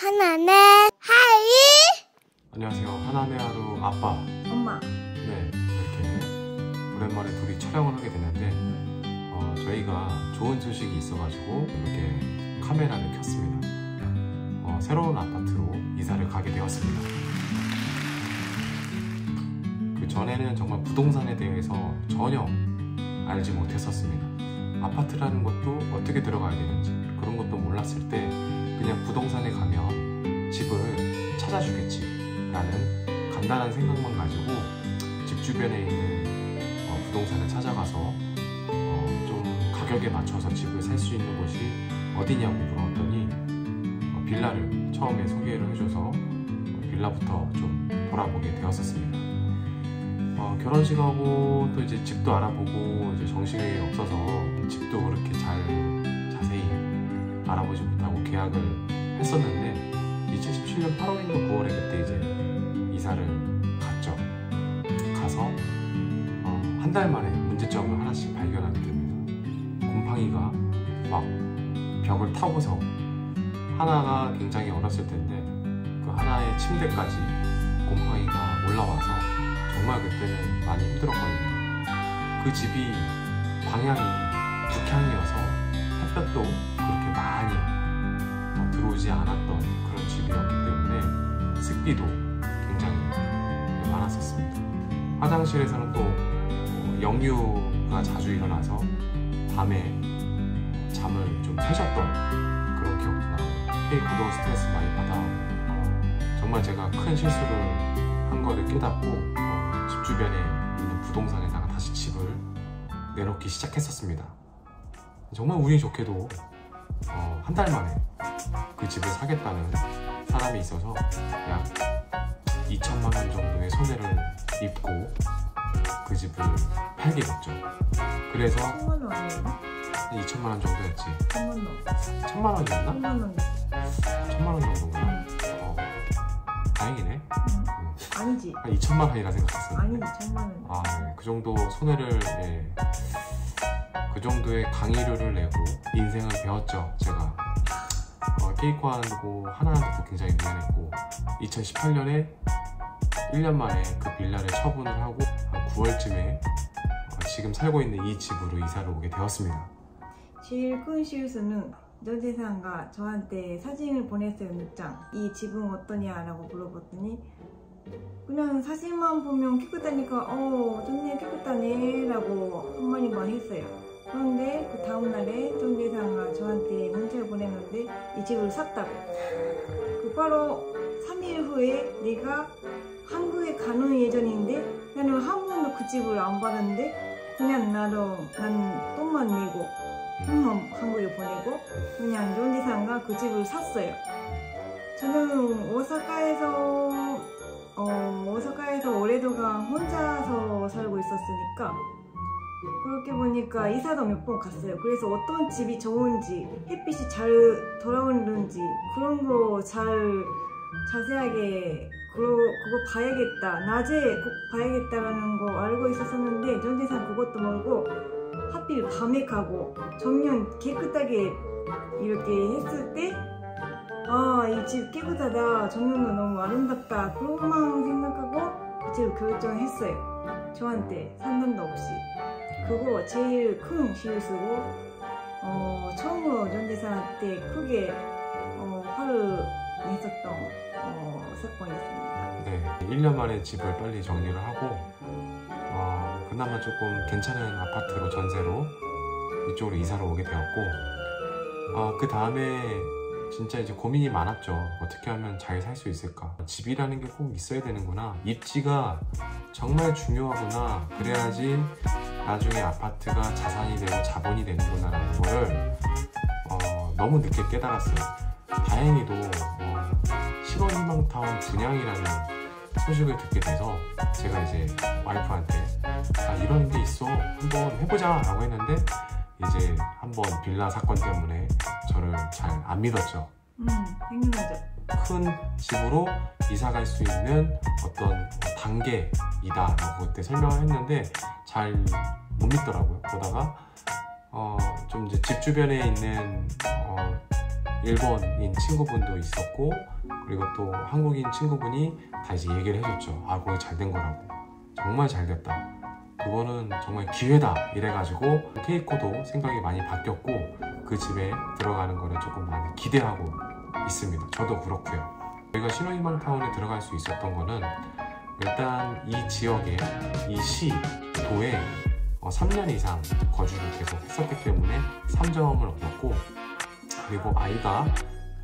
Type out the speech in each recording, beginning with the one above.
하나네 하이 안녕하세요. 하나의 하루 아빠. 엄마. 네, 이렇게 오랜만에 둘이 촬영을 하게 됐는데 어, 저희가 좋은 소식이 있어가지고 이렇게 카메라를 켰습니다. 어, 새로운 아파트로 이사를 가게 되었습니다. 그 전에는 정말 부동산에 대해서 전혀 알지 못했었습니다. 아파트라는 것도 어떻게 들어가야 되는지 그런 것도 몰랐을 때 그냥 부동산에 가면 집을 찾아주겠지 라는 간단한 생각만 가지고 집 주변에 있는 어, 부동산을 찾아가서 어, 좀 가격에 맞춰서 집을 살 수 있는 곳이 어디냐고 물어봤더니 어, 빌라를 처음에 소개를 해줘서 어, 빌라부터 좀 돌아보게 되었었습니다. 어, 결혼식하고 또 이제 집도 알아보고 이제 정신이 없어서 집도 그렇게 잘 자세히 알아보지 못하고 계약을 했었는데 2017년 8월인가 9월에 그때 이제 이사를 갔죠. 가서 어, 한달 만에 문제점을 하나씩 발견하게 됩니다. 곰팡이가 막 벽을 타고서 하나가 굉장히 어렸을 텐데 그 하나의 침대까지 곰팡이가 올라와서 정말 그때는 많이 힘들었거든요. 그 집이 방향이 북향이어서 햇볕도 어, 들어오지 않았던 그런 집이었기 때문에 습기도 굉장히 많았었습니다. 화장실에서는 또 어, 역류가 자주 일어나서 밤에 잠을 좀 새셨던 그런 기억도 나고 케이크도 스트레스 많이 받아 어, 정말 제가 큰 실수를 한 거를 깨닫고 어, 집 주변에 있는 부동산에다가 다시 집을 내놓기 시작했었습니다. 정말 운이 좋게도 어, 한 달 만에 그 집을 사겠다는 사람이 있어서 약 2천만 원 정도의 손해를 입고 그 집을 팔게 됐죠. 그래서 천만 원 아니에요? 2천만 원 정도였지. 천만 원. 천만 원이었나? 천만 원. 천만 원 정도인가? 어, 다행이네. 응. 음. 아니지. 한 2천만 원이라 생각했었는데. 아니지 천만 원. 아, 네. 그 정도 손해를 네. 그 정도의 강의료를 내고 인생을 배웠죠, 제가. 어, 케이크하고 하나한테도 굉장히 미안했고 2018년에 1년 만에 그 빌라를 처분을 하고 한 9월쯤에 어, 지금 살고 있는 이 집으로 이사를 오게 되었습니다. 제일 큰 실수는 전재상가 저한테 사진을 보냈어요 몇장 이 집은 어떠냐 라고 물어봤더니 그냥 사진만 보면 깨끗하니까 어 좋네 깨끗하네 라고 한마디만 했어요 그런데 그 다음날에 전재상가 저한테 문자를 보냈는데 이 집을 샀다고 그 바로 3일 후에 내가 한국에 가는 예정인데 나는 한 번도 그 집을 안 봤는데 그냥 나도 난 돈만 내고 돈만 한국에 보내고 그냥 연지상가 그 집을 샀어요. 저는 오사카에서 어, 오사카에서 오래도가 혼자서 살고 있었으니까 그렇게 보니까 이사도 몇 번 갔어요. 그래서 어떤 집이 좋은지 햇빛이 잘 돌아오는지 그런 거 잘 자세하게 그거, 그거 봐야겠다. 낮에 꼭 봐야겠다라는 거 알고 있었었는데 전재산 그것도 모르고 하필 밤에 가고 정면 깨끗하게 이렇게 했을 때 아, 이 집 깨끗하다. 정면도 너무 아름답다. 그것만 생각하고 그 집을 결정했어요. 저한테 상관도 없이. 그거 제일 큰 실수고, 어, 처음으로 전재산한테 크게 어, 화를 냈었던 어, 사건이었습니다. 네, 1년 만에 집을 빨리 정리를 하고 어, 그나마 조금 괜찮은 아파트로 전세로 이쪽으로 이사를 오게 되었고 어, 그 다음에 진짜 이제 고민이 많았죠. 어떻게 하면 잘 살 수 있을까? 집이라는 게 꼭 있어야 되는구나. 입지가 정말 중요하구나. 그래야지 나중에 아파트가 자산이 되고 자본이 되는구나 라는 거를 어, 너무 늦게 깨달았어요. 다행히도 어, 신혼희망타운 분양이라는 소식을 듣게 돼서 제가 이제 와이프한테 아, 이런 게 있어 한번 해보자 라고 했는데 이제 한번 빌라 사건 때문에 저를 잘 안 믿었죠 음, 당연하죠. 큰 집으로 이사 갈 수 있는 어떤 단계이다 라고 그때 설명을 했는데 잘 못 믿더라고요 보다가 어, 좀 이제 집 주변에 있는 어, 일본인 친구분도 있었고 그리고 또 한국인 친구분이 다 이제 얘기를 해줬죠. 아 거기 잘된 거라고. 정말 잘 됐다. 그거는 정말 기회다 이래가지고 케이코도 생각이 많이 바뀌었고 그 집에 들어가는 거를 조금 많이 기대하고 있습니다. 저도 그렇고요. 저희가 신호희망타운에 들어갈 수 있었던 거는 일단 이 지역에 이 시, 도에 어, 3년 이상 거주를 계속 했었기 때문에 3점을 얻었고 그리고 아이가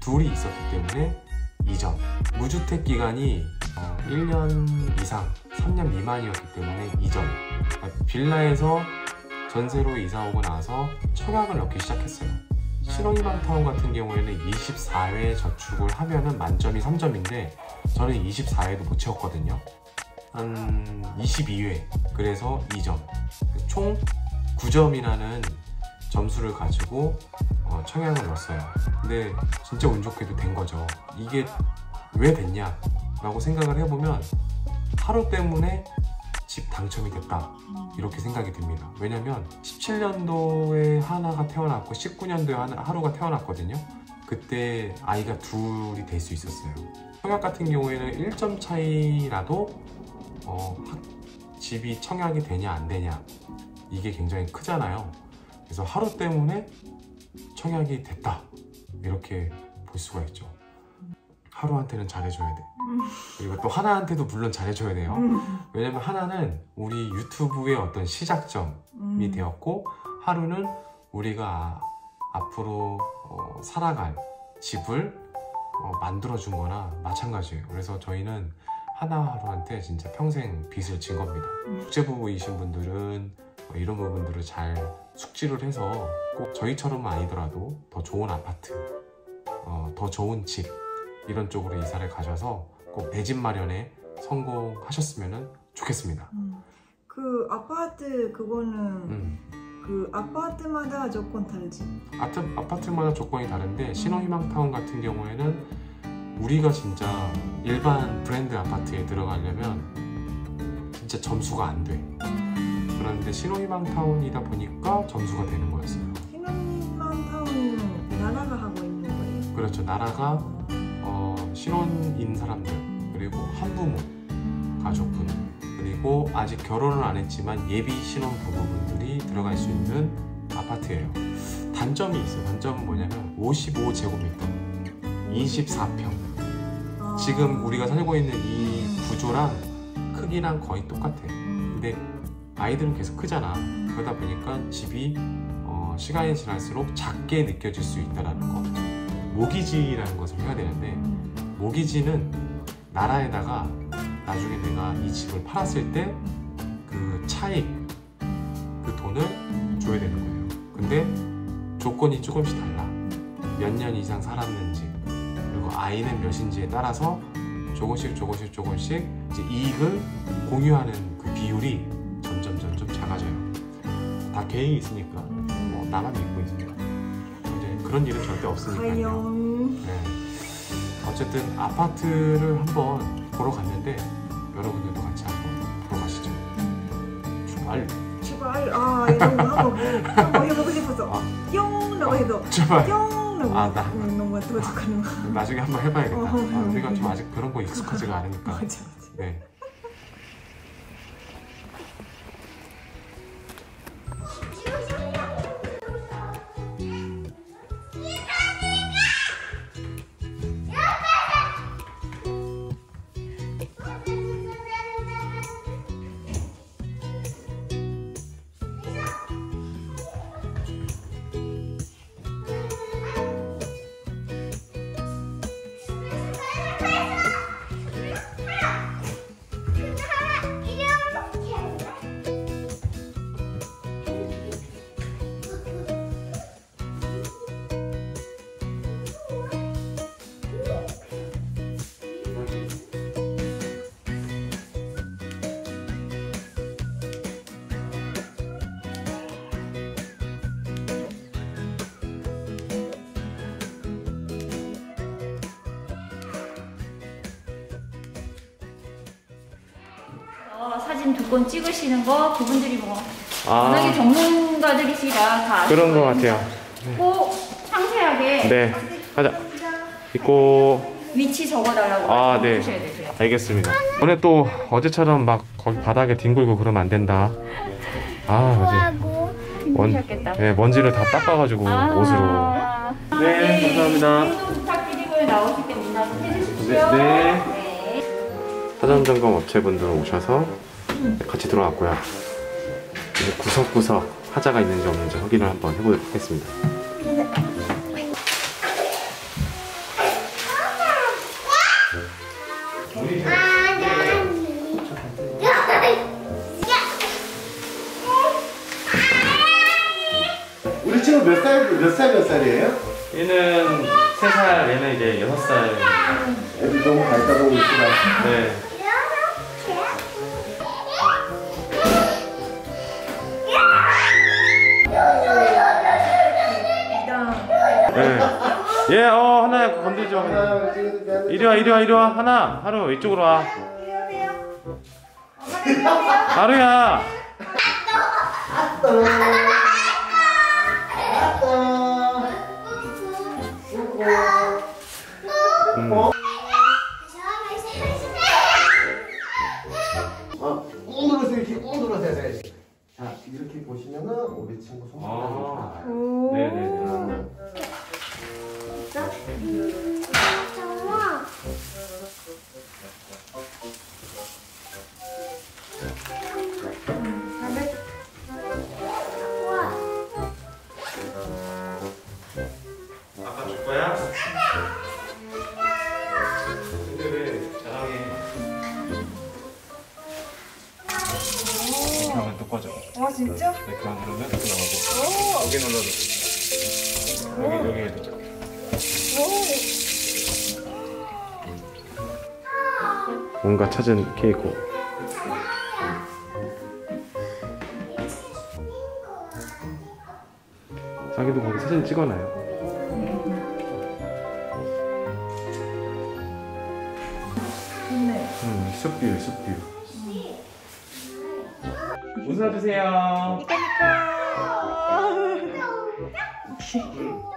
둘이 있었기 때문에 2점 무주택 기간이 어, 1년 이상 3년 미만이었기 때문에 2점 그러니까 빌라에서 전세로 이사 오고 나서 청약을 넣기 시작했어요. 신혼희망 타운 같은 경우에는 24회 저축을 하면은 만점이 3점인데 저는 24회도 못 채웠거든요. 한 22회. 그래서 2점 총 9점이라는 점수를 가지고 어, 청약을 넣었어요. 근데 진짜 운 좋게도 된 거죠. 이게 왜 됐냐 라고 생각을 해보면 하루 때문에 집 당첨이 됐다. 이렇게 생각이 듭니다. 왜냐면 17년도에 하나가 태어났고 19년도에 하나, 하루가 태어났거든요. 그때 아이가 둘이 될 수 있었어요. 청약 같은 경우에는 1점 차이라도 어, 학- 집이 청약이 되냐 안 되냐 이게 굉장히 크잖아요. 그래서 하루 때문에 청약이 됐다. 이렇게 볼 수가 있죠. 하루한테는 잘해줘야 돼. 그리고 또 하나한테도 물론 잘해줘야 돼요. 음. 왜냐면 하나는 우리 유튜브의 어떤 시작점이 음. 되었고 하루는 우리가 앞으로 어, 살아갈 집을 어, 만들어준 거나 마찬가지예요. 그래서 저희는 하나하루한테 진짜 평생 빚을 진 겁니다 음. 국제부부이신 분들은 어, 이런 부분들을 잘 숙지를 해서 꼭 저희처럼은 아니더라도 더 좋은 아파트 어, 더 좋은 집 이런 쪽으로 이사를 가셔서 꼭 내 집 마련에 성공하셨으면 좋겠습니다 음. 그 아파트 그거는 음. 그 아파트마다 조건 다르지. 아트, 아파트마다 조건이 다른데 신호희망타운 같은 경우에는 우리가 진짜 일반 브랜드 아파트에 들어가려면 진짜 점수가 안 돼. 그런데 신호희망 타운이다 보니까 점수가 되는 거였어요. 신혼만 타운은 나라가 하고 있는 거예요. 그렇죠. 나라가 어, 신혼인 사람들 그리고 한부모 가족분 그리고 아직 결혼을 안 했지만 예비 신혼 부부분들이 들어갈 수 있는 아파트예요. 단점이 있어요. 단점은 뭐냐면 55제곱미터, 24평. 아. 지금 우리가 살고 있는 이 구조랑 크기랑 거의 똑같아. 음. 근데 아이들은 계속 크잖아. 그러다 보니까 집이 어, 시간이 지날수록 작게 느껴질 수 있다는 거. 모기지라는 것을 해야 되는데 음. 모기지는 나라에다가 나중에 내가 이 집을 팔았을 때 그 차익, 그 돈을 줘야 되는 거예요. 근데 조건이 조금씩 달라. 몇 년 이상 살았는지, 그리고 아이는 몇인지에 따라서 조금씩 조금씩 조금씩 이제 이익을 공유하는 그 비율이 점점 점점 작아져요. 다 계획이 있으니까 뭐 나만 믿고 있으니까 이제 그런 일은 절대 없으니까요. 네. 어쨌든 아파트를 한번 보러 갔는데 여러분들도 같이 한번 보러 가시죠. 출발. 제발 아 이런 거 한번 한번 해보고 싶어서 아. 뿅라고 해서 제발. 뿅라고 아, 나. 음, 너무 도착하는 거 나중에 한번 해봐야겠다. 어, 아, 우리가 좀 아직 그런 거 익숙하지가 않으니까. 맞아 맞아 네. 사진 두 건 찍으시는 거 그분들이 뭐 아. 워낙에 전문가들이시라 다 그런 것. 같아요. 꼭 상세하게 네. 가자. 있고. 위치 적어달라고 아, 네. 알겠습니다. 오늘 또 어제처럼 막 거기 바닥에 뒹굴고 그러면 안 된다. 아, 이제 먼, 힘드셨겠다. 네, 먼지를 다 닦아가지고 아. 옷으로. 네, 감사합니다. 행동 부탁드리고요. 나오실 때 네, 해주십시오. 네. 네. 사전 점검 업체분들 오셔서 같이 들어왔고요. 이제 구석구석 하자가 있는지 없는지 확인을 한번 해보도록 하겠습니다. 우리 친구 몇 살, 몇 살, 몇 살이에요? 얘는 3살, 얘는 이제 6살. 애들 너무 발달하고 있구나. 네. 네. 얘, 어, 하나야, 찍어도 이리 와, 이리 와, 이리 와. 하나, 하루, 이쪽으로 와. 하루야. 음. 해야지. 자, 이렇게 보시면은 우리 친구 아. 손가락이 네네네. 아빠 줄 거야? 근데 왜 자랑해? 이렇게 하면 또 꺼져. 와 진짜? 이렇게 누르면 또 나가고. 여기 눌러도. 여기 여기 해도. 뭔가 찾은 케이크. 자기도 거기 사진 찍어놔요. 좋네 음, 숲뷰, 숲뷰. 웃어주세요. 이까니까